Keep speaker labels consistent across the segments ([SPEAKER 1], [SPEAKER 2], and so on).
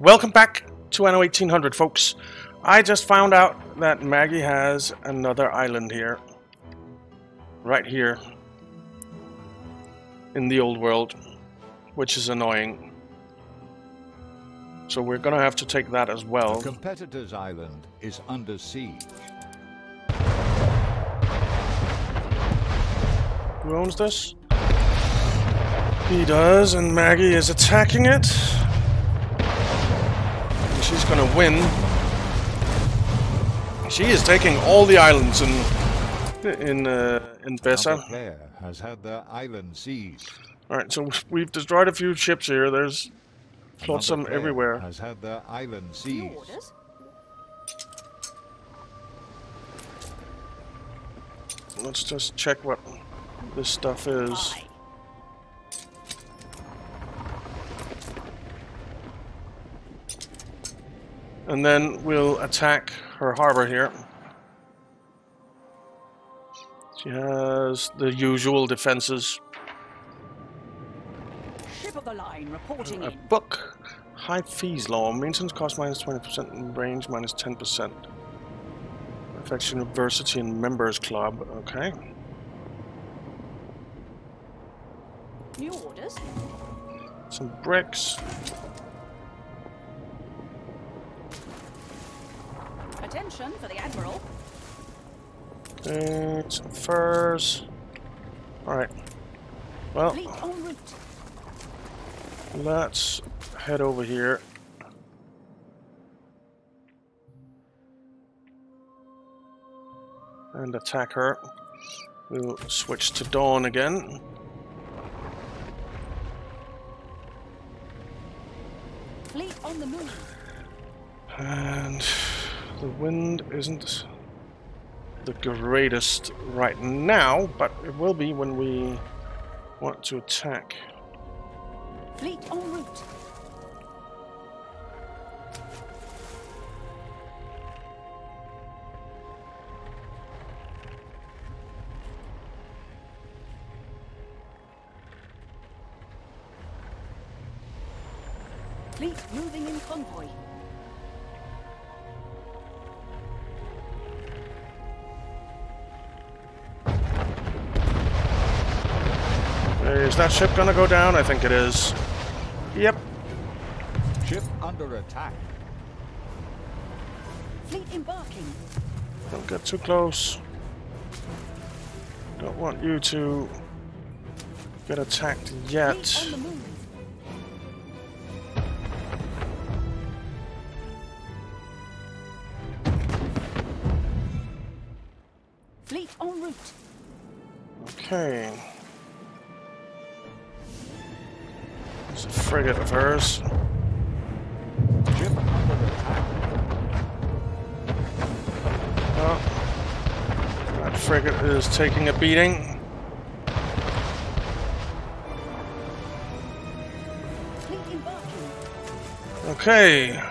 [SPEAKER 1] Welcome back to Anno 1800, folks. I just found out that Maggie has another island here. Right here. In the old world. Which is annoying. So we're gonna have to take that as well.
[SPEAKER 2] The competitor's island is under siege.
[SPEAKER 1] Who owns this? He does, and Maggie is attacking it. She's gonna win. She is taking all the islands in in uh,
[SPEAKER 2] Enbesa. Player has had their island seized.
[SPEAKER 1] All right, so we've destroyed a few ships here. There's flotsam everywhere.
[SPEAKER 2] Has had their island seized.
[SPEAKER 1] Let's just check what this stuff is. And then we'll attack her harbor here. She has the usual defenses.
[SPEAKER 3] Ship of the line reporting
[SPEAKER 1] A book. High fees law. Maintenance cost minus 20% and range minus 10%. Affects university and members club. Okay.
[SPEAKER 3] New orders?
[SPEAKER 1] Some bricks.
[SPEAKER 3] Attention for the Admiral.
[SPEAKER 1] Okay, some furs. Alright. Well,
[SPEAKER 3] Fleet en route.
[SPEAKER 1] let's head over here. And attack her. We'll switch to Dawn again.
[SPEAKER 3] Fleet on the move.
[SPEAKER 1] And the wind isn't the greatest right now, but it will be when we want to attack.
[SPEAKER 3] Fleet en route. Fleet moving in convoy.
[SPEAKER 1] That ship gonna go down? I think it is. Yep.
[SPEAKER 2] Ship under attack.
[SPEAKER 3] Fleet embarking.
[SPEAKER 1] Don't get too close. Don't want you to get attacked
[SPEAKER 3] Fleet
[SPEAKER 1] yet.
[SPEAKER 3] on the move. Fleet en route.
[SPEAKER 1] Okay. Frigate of hers. Oh. That frigate is taking a beating. Okay.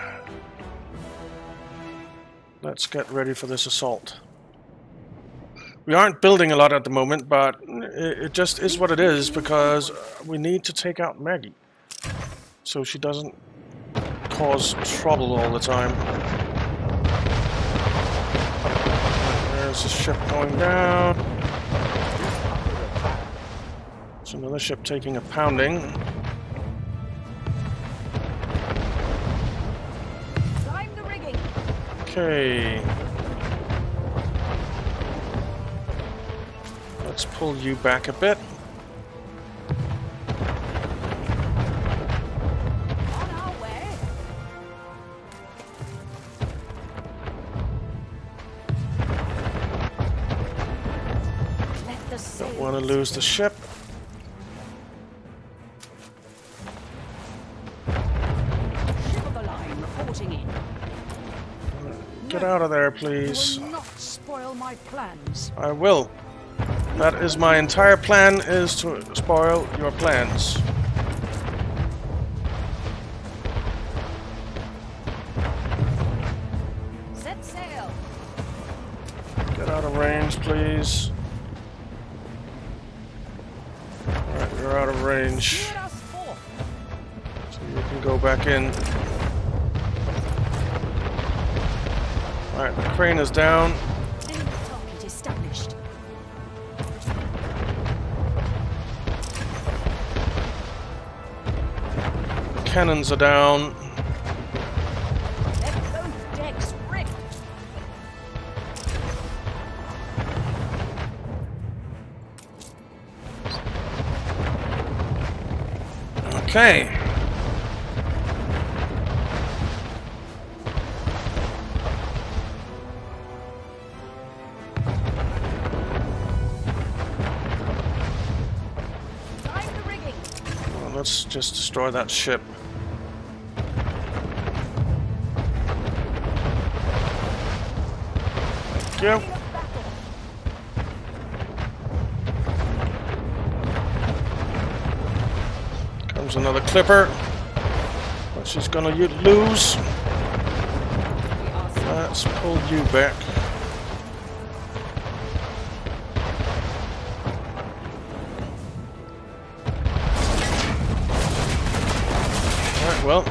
[SPEAKER 1] Let's get ready for this assault. We aren't building a lot at the moment, but it just is what it is because we need to take out Maggie. So she doesn't cause trouble all the time. There's a ship going down. There's another ship taking a pounding.
[SPEAKER 3] Climb the rigging.
[SPEAKER 1] Okay. Let's pull you back a bit. Lose the ship.
[SPEAKER 3] Ship of the line reporting in.
[SPEAKER 1] Get out of there, please.
[SPEAKER 3] will not spoil my plans.
[SPEAKER 1] I will. That is my entire plan, is to spoil your plans.
[SPEAKER 3] Set sail.
[SPEAKER 1] Get out of range, please. range. So you can go back in. Alright, the crane is down. Cannons are down. Okay.
[SPEAKER 3] Time the rigging.
[SPEAKER 1] Well, let's just destroy that ship. Thank you.
[SPEAKER 3] Ready of battle.
[SPEAKER 1] Comes another clipper. She's gonna lose. Let's pull you back. Alright, well.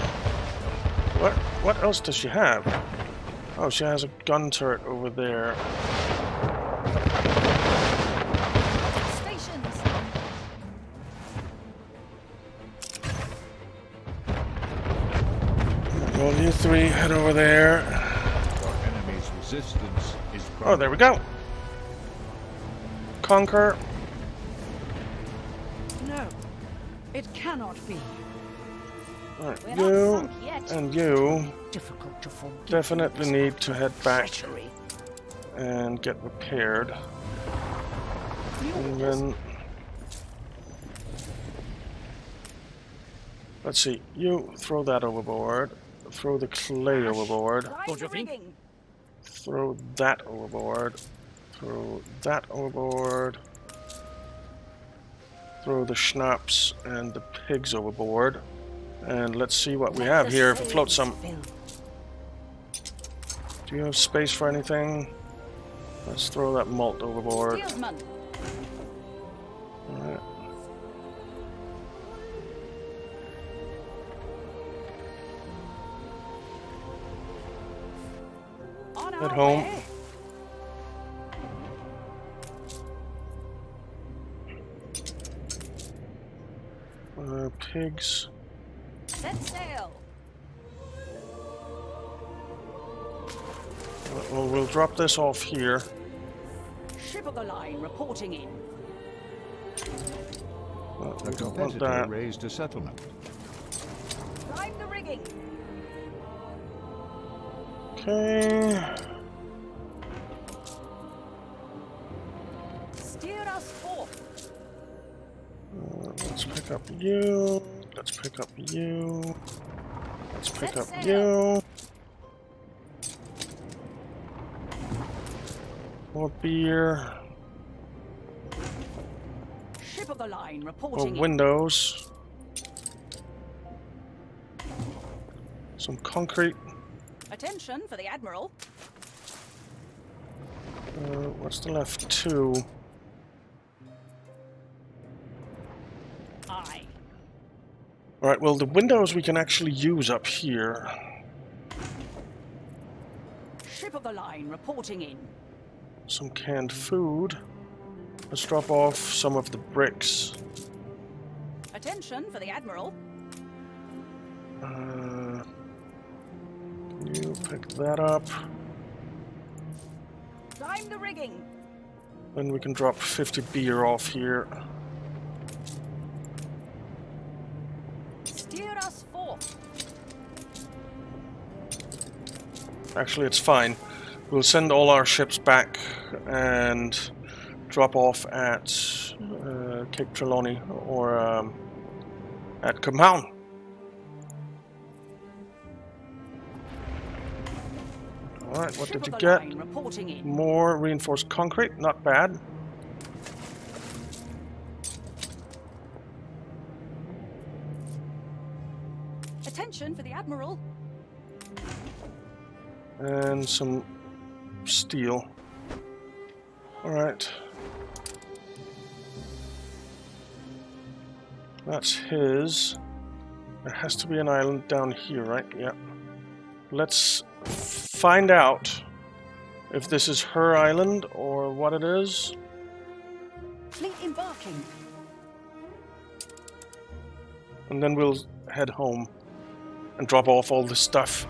[SPEAKER 1] What what else does she have? Oh, she has a gun turret over there. You three head over there.
[SPEAKER 2] Our enemy's resistance is
[SPEAKER 1] Oh, there we go. Conquer.
[SPEAKER 3] No, it cannot be. We're
[SPEAKER 1] you and you definitely need to head back and get repaired. And then let's see, you throw that overboard, throw the clay overboard,
[SPEAKER 4] Don't you think?
[SPEAKER 1] throw that overboard, throw that overboard, throw the schnapps and the pigs overboard, and let's see what we
[SPEAKER 3] Let
[SPEAKER 1] have here if it floats some. Do you have space for anything? Let's throw that malt overboard. At home.
[SPEAKER 3] way.
[SPEAKER 1] Uh, pigs.
[SPEAKER 3] Set sail.
[SPEAKER 1] Well, we'll drop this off here.
[SPEAKER 3] Ship of the line reporting in.
[SPEAKER 1] Uh,
[SPEAKER 2] A
[SPEAKER 1] we don't want
[SPEAKER 2] competitor
[SPEAKER 1] that.
[SPEAKER 2] raised a settlement.
[SPEAKER 3] Prime the rigging.
[SPEAKER 1] Okay. Pick up you. Let's pick up you. Let's pick
[SPEAKER 3] Set
[SPEAKER 1] up
[SPEAKER 3] sail.
[SPEAKER 1] you. More beer.
[SPEAKER 3] Ship of the line
[SPEAKER 1] More
[SPEAKER 3] reporting in.
[SPEAKER 1] windows. Some concrete.
[SPEAKER 3] Attention for the Admiral.
[SPEAKER 1] Uh, what's the left? Two. Alright, well, the windows we can actually use up here.
[SPEAKER 3] Ship of the line reporting in.
[SPEAKER 1] Some canned food. Let's drop off some of the bricks.
[SPEAKER 3] Attention for the Admiral.
[SPEAKER 1] Uh, you pick that up?
[SPEAKER 3] Prime the rigging.
[SPEAKER 1] Then we can drop 50 beer off here. Actually, it's fine. We'll send all our ships back and drop off at uh, Cape Trelawney or um, at Compound. Alright, what did you get?
[SPEAKER 3] line reporting in.
[SPEAKER 1] More reinforced concrete, not bad.
[SPEAKER 3] Attention for the Admiral.
[SPEAKER 1] And some steel. Alright. That's his. There has to be an island down here, right? Yep. Let's find out if this is her island or what it is.
[SPEAKER 3] Fleet embarking.
[SPEAKER 1] And then we'll head home and drop off all the stuff.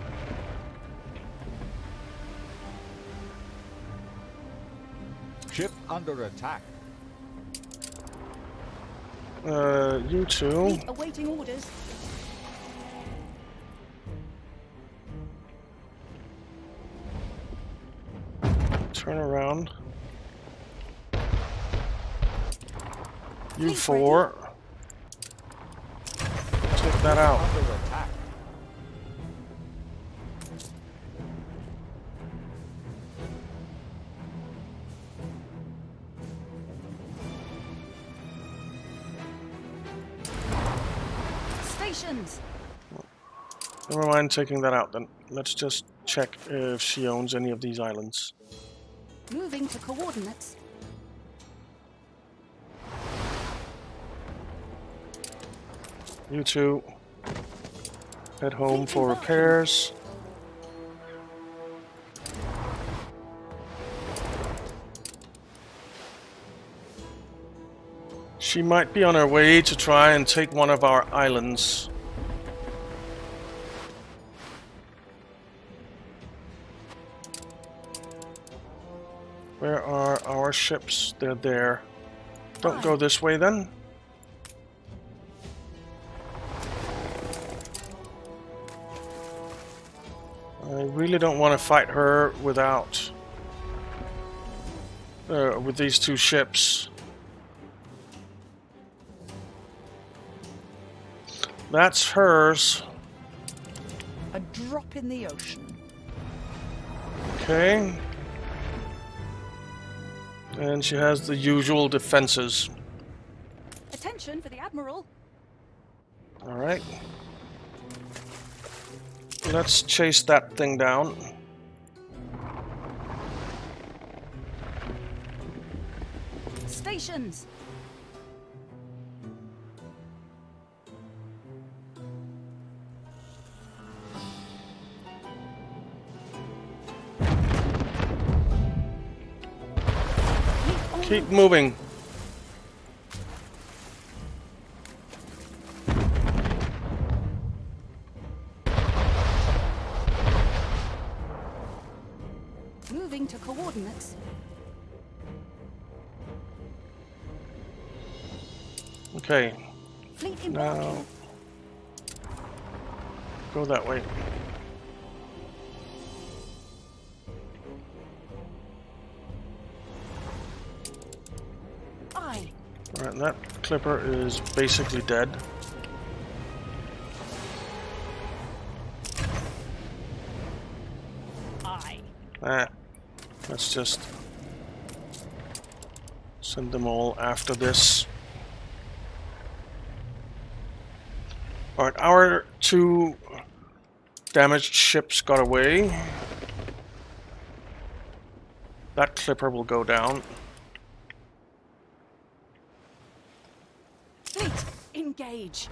[SPEAKER 2] Ship under attack.
[SPEAKER 1] Uh, you two.
[SPEAKER 3] Fleet awaiting orders.
[SPEAKER 1] Turn around. You
[SPEAKER 3] Fleet
[SPEAKER 1] four. Take that out. Mind taking that out then. Let's just check if she owns any of these islands.
[SPEAKER 3] Moving to coordinates.
[SPEAKER 1] You two. Head home for repairs. She might be on her way to try and take one of our islands. Our ships? They're there. Don't go this way then. I really don't want to fight her without uh, with these two ships. That's hers.
[SPEAKER 3] A drop in the ocean.
[SPEAKER 1] Okay. And she has the usual defenses.
[SPEAKER 3] Attention for the Admiral.
[SPEAKER 1] Alright. Let's chase that thing down.
[SPEAKER 3] Stations.
[SPEAKER 1] Keep moving.
[SPEAKER 3] Moving to coordinates.
[SPEAKER 1] Okay,
[SPEAKER 3] Fleet
[SPEAKER 1] now go that way. Clipper is basically dead.
[SPEAKER 3] Aye.
[SPEAKER 1] Ah, let's just send them all after this. Alright, our two damaged ships got away. That clipper will go down.
[SPEAKER 3] Fleet, engage.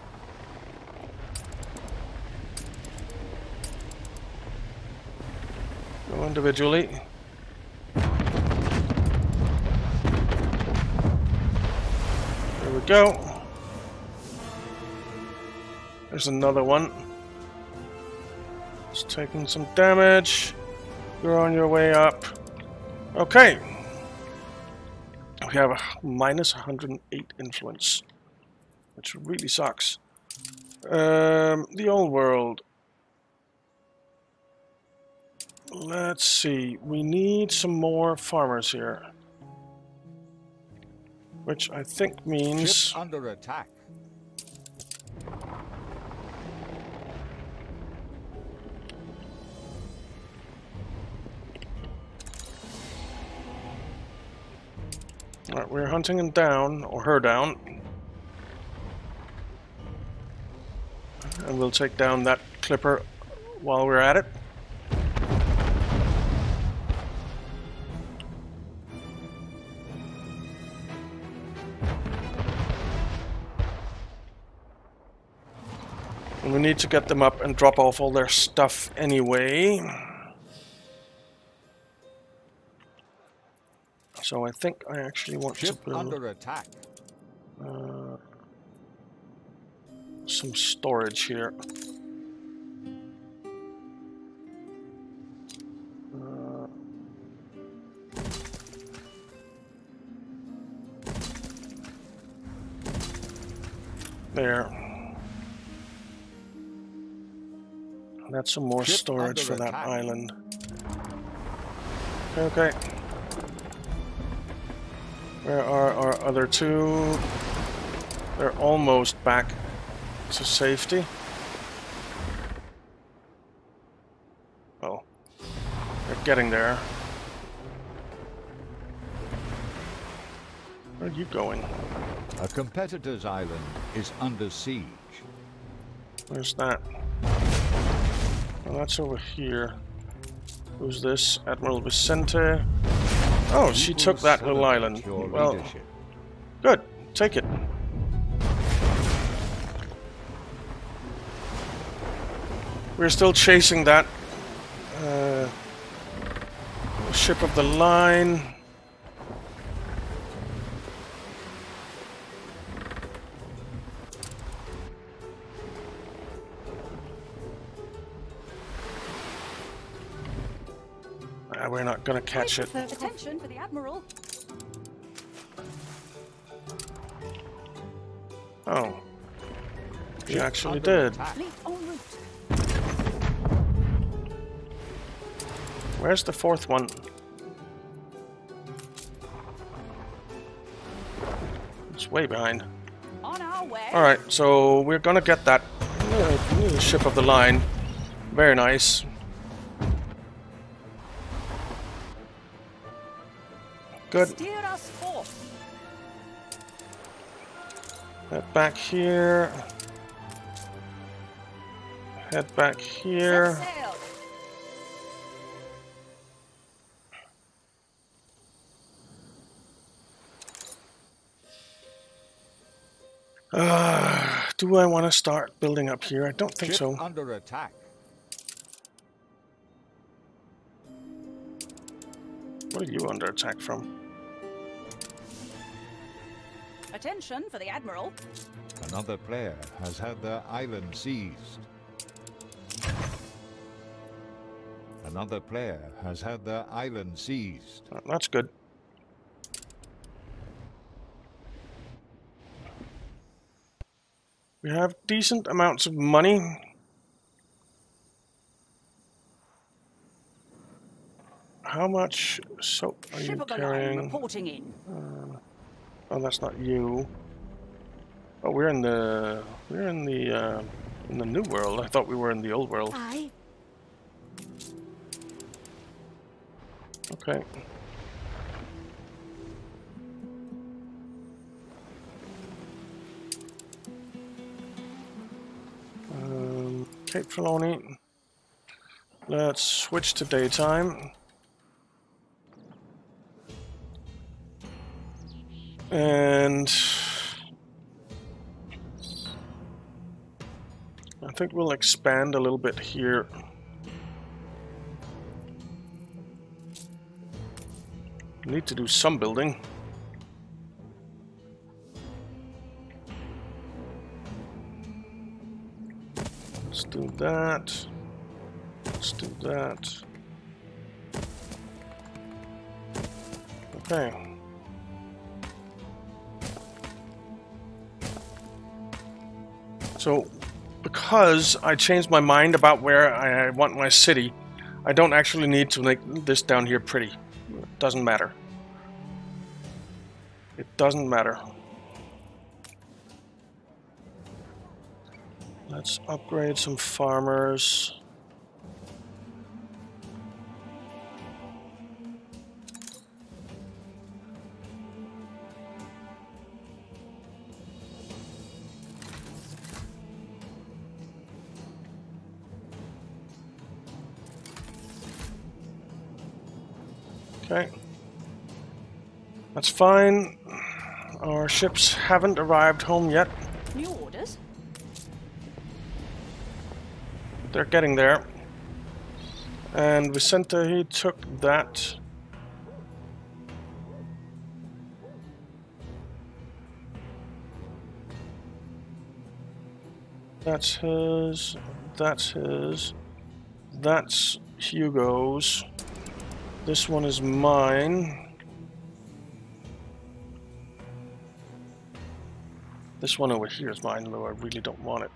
[SPEAKER 1] Go individually. There we go. There's another one. It's taking some damage. You're on your way up. Okay. We have a minus 108 influence, which really sucks. Um, the old world. Let's see. We need some more farmers here. Which I think means...
[SPEAKER 2] Ship under attack.
[SPEAKER 1] Alright, we're hunting him down, or her down. And we'll take down that clipper while we're at it. And we need to get them up and drop off all their stuff anyway. So I think I actually want
[SPEAKER 2] Ship
[SPEAKER 1] to build
[SPEAKER 2] under attack.
[SPEAKER 1] uh, some storage here. Uh, there. That's some more
[SPEAKER 2] Ship
[SPEAKER 1] storage for that
[SPEAKER 2] attack.
[SPEAKER 1] island. Okay. Where are our other two? They're almost back to safety. Oh. They're getting there. Where are you going?
[SPEAKER 2] A competitor's island is under siege.
[SPEAKER 1] Where's that? Oh, that's over here. Who's this? Admiral Vicente. Oh, she took that little island. Well, good. Take it. We're still chasing that uh, ship of the line. Ah, we're not gonna catch it.
[SPEAKER 3] Attention for the Admiral.
[SPEAKER 1] Oh, you
[SPEAKER 2] Ship
[SPEAKER 1] actually
[SPEAKER 2] under
[SPEAKER 1] did. Where's the fourth one? It's way behind.
[SPEAKER 3] On our way.
[SPEAKER 1] Alright, so we're gonna get that ship of the line. Very nice. Good.
[SPEAKER 3] Steer us forth.
[SPEAKER 1] Head back here. Head back here. Uh, do I want to start building up here? I don't think
[SPEAKER 2] Ship
[SPEAKER 1] so.
[SPEAKER 2] under attack.
[SPEAKER 1] What are you under attack from?
[SPEAKER 3] Attention for the Admiral.
[SPEAKER 2] Another player has had their island seized. Another player has had their island seized.
[SPEAKER 1] That's good. We have decent amounts of money. How much soap are you carrying?
[SPEAKER 3] reporting in.
[SPEAKER 1] Oh, that's not you. Oh, we're in the we're in the uh, in the new world. I thought we were in the old world.
[SPEAKER 3] Aye.
[SPEAKER 1] Okay. Cape Trelawney. Let's switch to daytime. And I think we'll expand a little bit here. Need to do some building. That. Let's do that. Okay. So, because I changed my mind about where I want my city, I don't actually need to make this down here pretty. It doesn't matter. It doesn't matter. Let's upgrade some farmers. Okay. That's fine. Our ships haven't arrived home yet. They're getting there. And Vicente, he took that. That's his, that's his, that's Hugo's. This one is mine. This one over here is mine, though I really don't want it.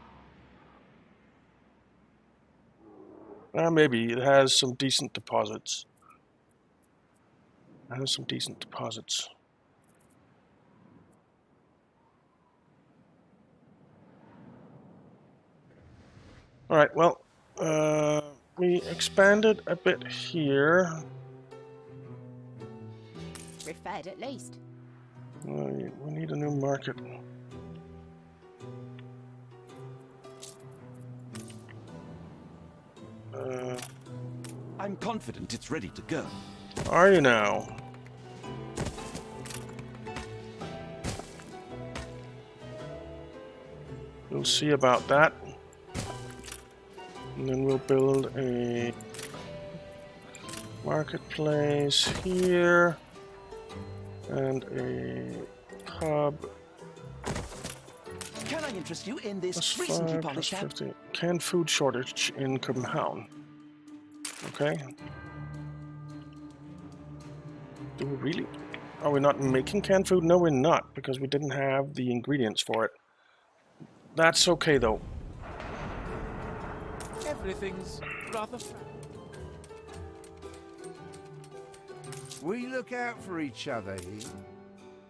[SPEAKER 1] Uh, maybe it has some decent deposits. It has some decent deposits. All right, well, uh, we expanded a bit here.
[SPEAKER 3] We're fed at least.
[SPEAKER 1] We need a new market. Uh,
[SPEAKER 4] I'm confident it's ready to go.
[SPEAKER 1] are you now? We'll see about that. And then we'll build a marketplace here and a pub.
[SPEAKER 4] Can I interest you in this
[SPEAKER 1] Plus
[SPEAKER 4] recently
[SPEAKER 1] 5, plus
[SPEAKER 4] polished
[SPEAKER 1] 50. Canned food shortage in Copenhagen. Okay. Do we really? Are we not making canned food? No, we're not, because we didn't have the ingredients for it. That's okay, though.
[SPEAKER 5] Everything's rather fat.
[SPEAKER 6] We look out for each other here.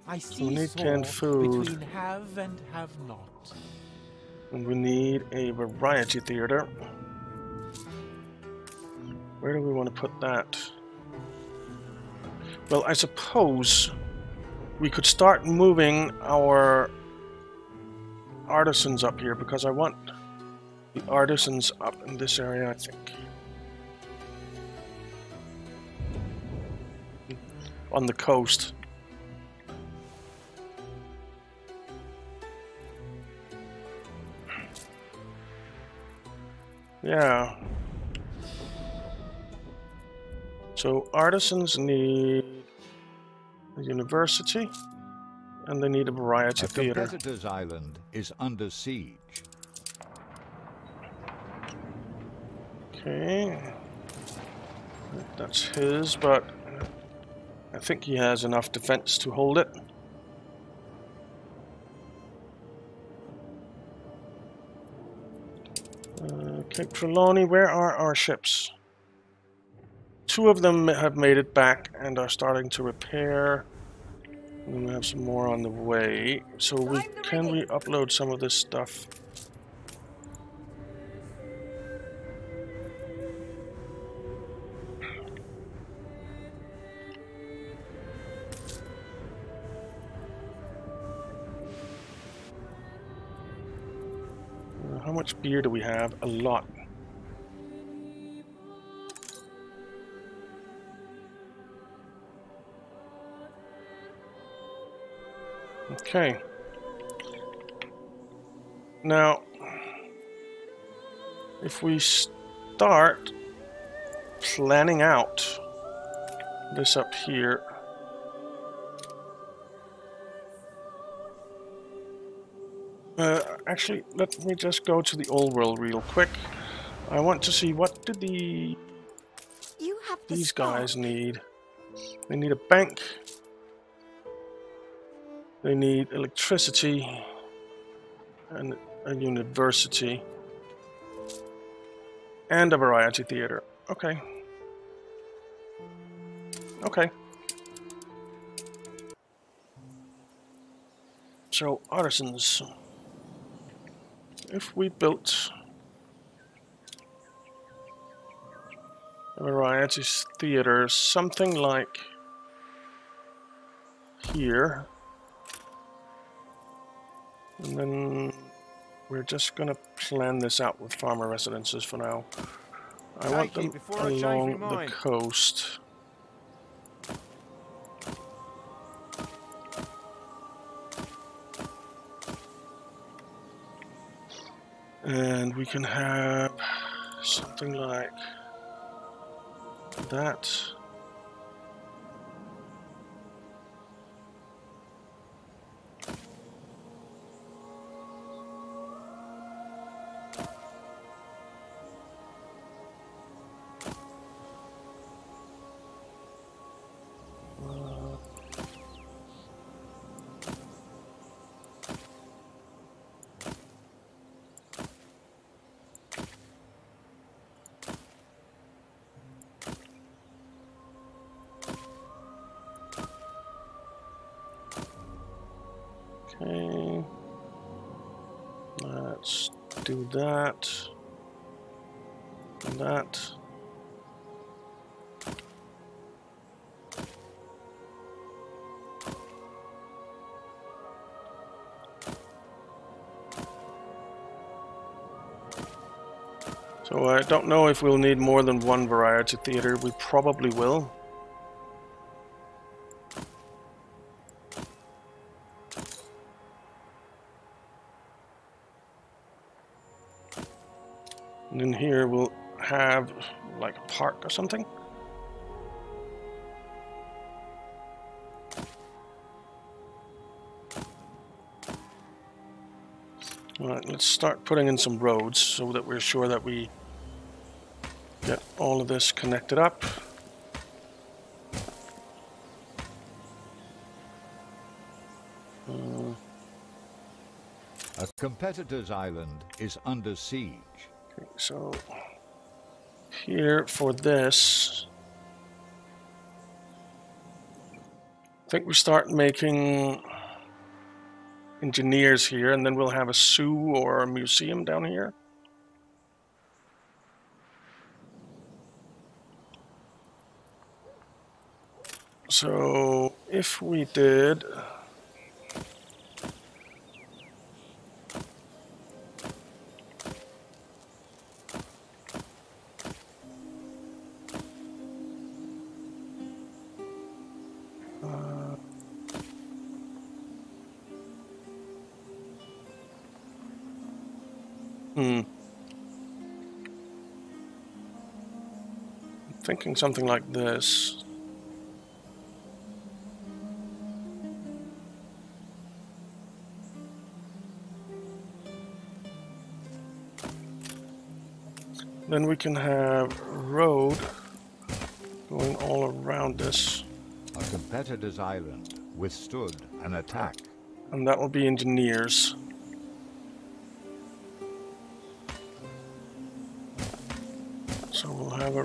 [SPEAKER 5] I see
[SPEAKER 1] need canned food.
[SPEAKER 5] between have and have not.
[SPEAKER 1] We need a variety theater. Where do we want to put that? Well, I suppose we could start moving our artisans up here because I want the artisans up in this area, I think. On the coast. Yeah. So artisans need a university, and they need a variety
[SPEAKER 2] A
[SPEAKER 1] theater.
[SPEAKER 2] competitor's island is under siege.
[SPEAKER 1] Okay. That's his, but I think he has enough defense to hold it. Cape Trelawney, where are our ships? Two of them have made it back and are starting to repair. And we have some more on the way. So we can we upload some of this stuff? Much beer do we have? A lot. Okay. Now, if we start planning out this up here, uh, actually, let me just go to the old world real quick. I want to see what do the
[SPEAKER 3] You have
[SPEAKER 1] these guys need. They need a bank. They need electricity and a university and a variety theater. Okay. Okay. So artisans. If we built a variety theater, something like here. And then we're just gonna plan this out with farmer residences for now. I want them
[SPEAKER 6] before I change
[SPEAKER 1] along the coast. And we can have something like that. Do that. And that. So I don't know if we'll need more than one variety theater. We probably will. And in here we'll have like a park or something. Alright, let's start putting in some roads so that we're sure that we get all of this connected up. Uh,
[SPEAKER 2] A competitor's island is under siege.
[SPEAKER 1] So here for this, I think we start making engineers here, and then we'll have a zoo or a museum down here. So if we did Hmm. I'm thinking something like this. Then we can have road going all around this,
[SPEAKER 2] A competitor's island withstood an attack.
[SPEAKER 1] and that will be engineers.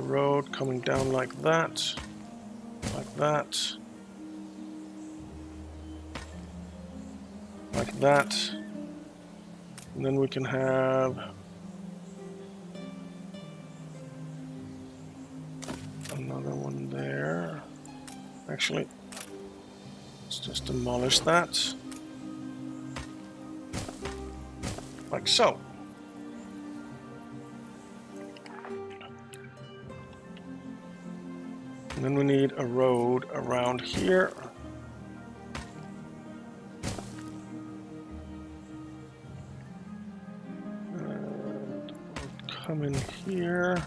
[SPEAKER 1] Road coming down like that, like that, like that, and then we can have another one there. Actually, let's just demolish that, like so. And then we need a road around here. And we'll come in here.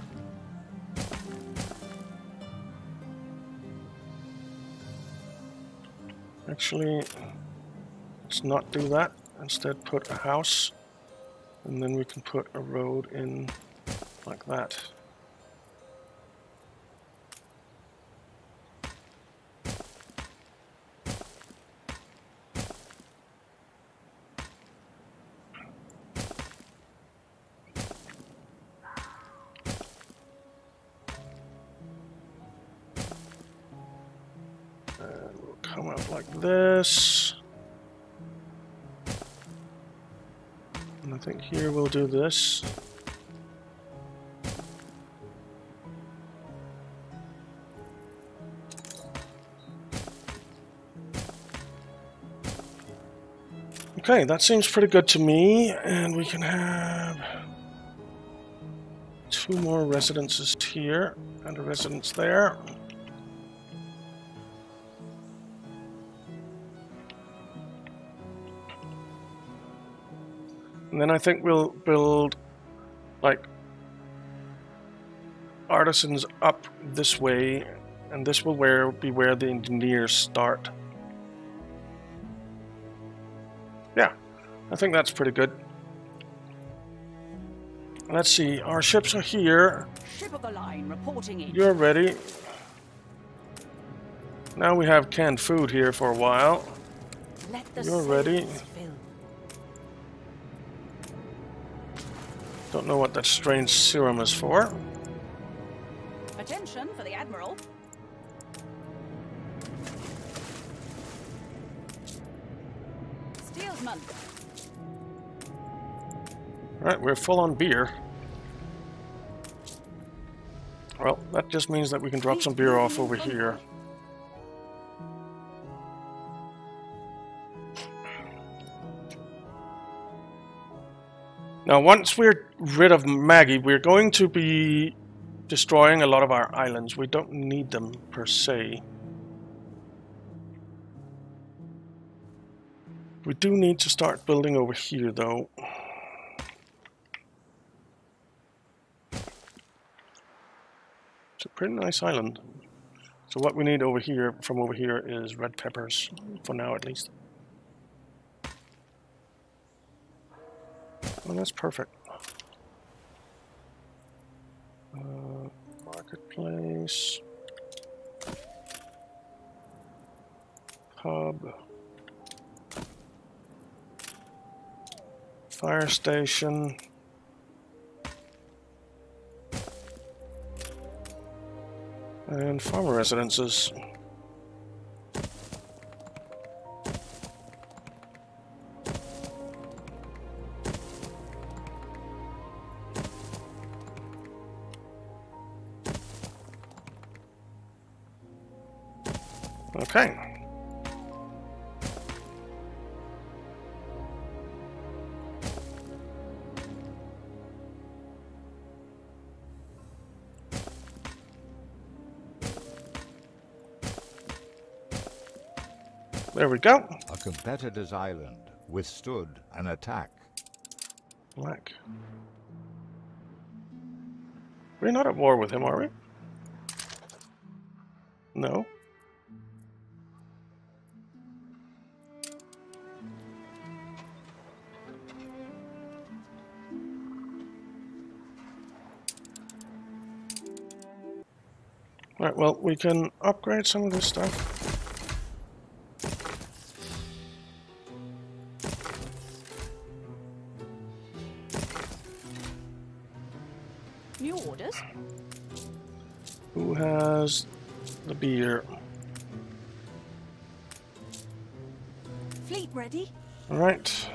[SPEAKER 1] Actually, let's not do that. Instead, put a house, and then we can put a road in like that. Here we'll do this. Okay, that seems pretty good to me, and we can have two more residences here and a residence there. And then I think we'll build like artisans up this way, and this will where be where the engineers start. Yeah, I think that's pretty good. Let's see, our ships are here.
[SPEAKER 3] Ship of the line reporting in.
[SPEAKER 1] You're ready. Now we have canned food here for a while.
[SPEAKER 3] Let the
[SPEAKER 1] You're ready.
[SPEAKER 3] fill.
[SPEAKER 1] Don't know what that strange serum is for.
[SPEAKER 3] Attention for the Admiral. Steelsman.
[SPEAKER 1] Right, we're full on beer. Well, that just means that we can drop some beer off over here. Now, once we're rid of Maggie, we're going to be destroying a lot of our islands. We don't need them per se. We do need to start building over here, though. It's a pretty nice island. So what we need over here, from over here, is red peppers, for now at least. Well, that's perfect. Uh, marketplace. Pub. Fire station. And farmer residences. Okay. There we go.
[SPEAKER 2] A competitor's island withstood an attack.
[SPEAKER 1] Black. We're not at war with him, are we? No. Well, we can upgrade some of this stuff.
[SPEAKER 3] New orders?
[SPEAKER 1] Who has the beer?
[SPEAKER 3] Fleet ready?
[SPEAKER 1] Alright.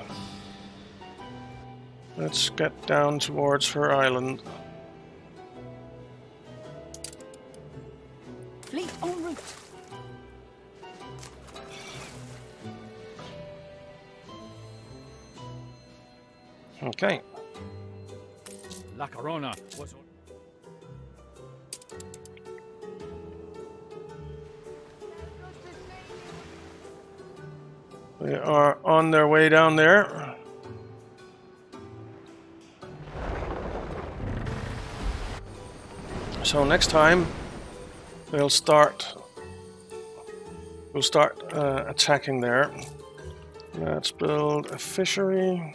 [SPEAKER 1] Let's get down towards her island.
[SPEAKER 5] Corona was.
[SPEAKER 1] They are on their way down there. So next time they'll start we'll start uh, attacking there. Let's build a fishery.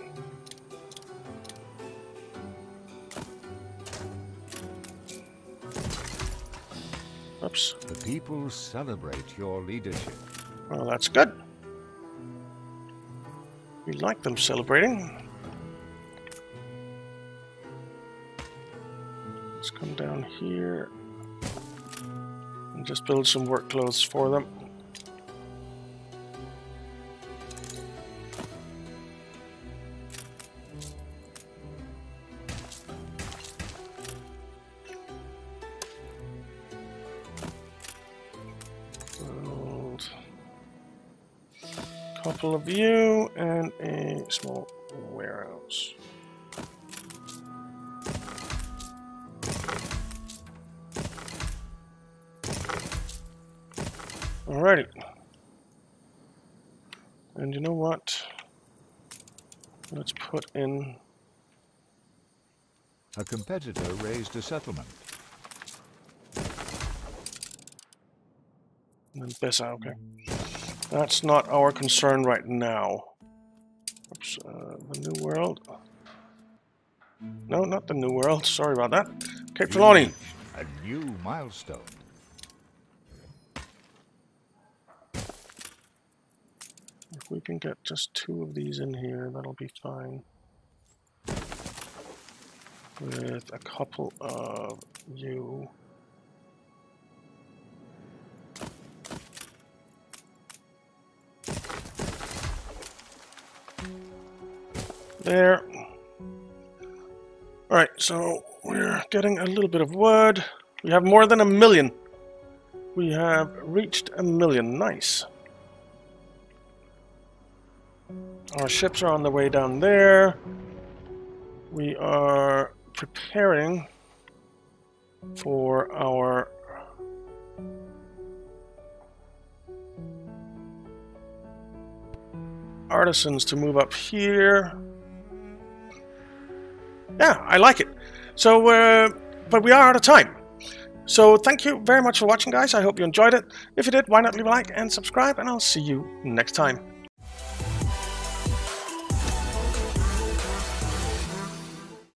[SPEAKER 2] People celebrate your leadership.
[SPEAKER 1] Well, that's good. We like them celebrating. Let's come down here and just build some work clothes for them. Couple of you and a small warehouse. Alrighty. And you know what? Let's put in
[SPEAKER 2] A competitor raised a settlement.
[SPEAKER 1] And this, okay. That's not our concern right now. Oops, uh, the New World. No, not the New World. Sorry about that. Cape Trelawney.
[SPEAKER 2] A new milestone.
[SPEAKER 1] If we can get just two of these in here, that'll be fine. With a couple of you. There. Alright, so we're getting a little bit of wood. We have more than a million. We have reached a million. Nice. Our ships are on the way down there. We are preparing for our artisans to move up here. Yeah, I like it. So, uh, but we are out of time. So thank you very much for watching, guys. I hope you enjoyed it. If you did, why not leave a like and subscribe, and I'll see you next time.